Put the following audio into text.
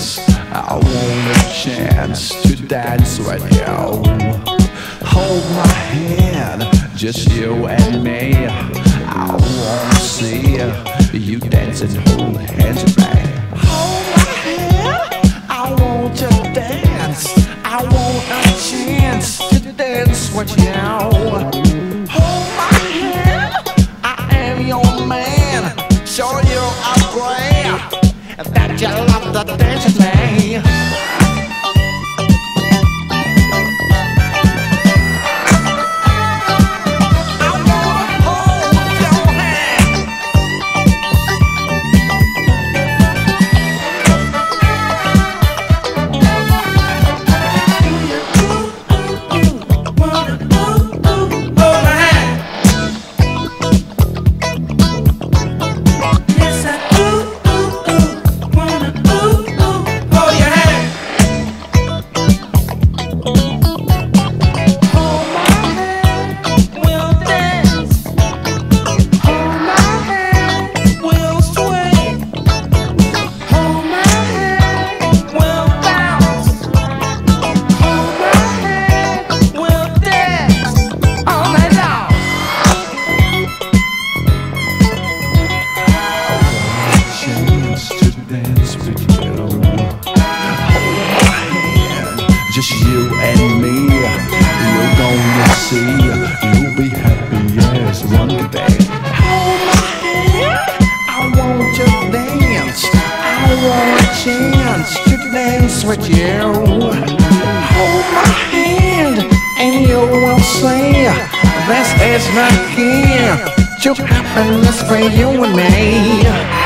dance. I want a chance to dance with you. Hold my hand, just you and me. I wanna see you dancing, hold hands me. Hold my hand, I want to dance. I want a chance to dance with you. Hold my hand, I am your man. Show you I'm great that you the dance with as one day. Hold my hand, I want to dance. I want a chance to dance with you. Hold my hand, and you will see this is the key to happiness for you and me.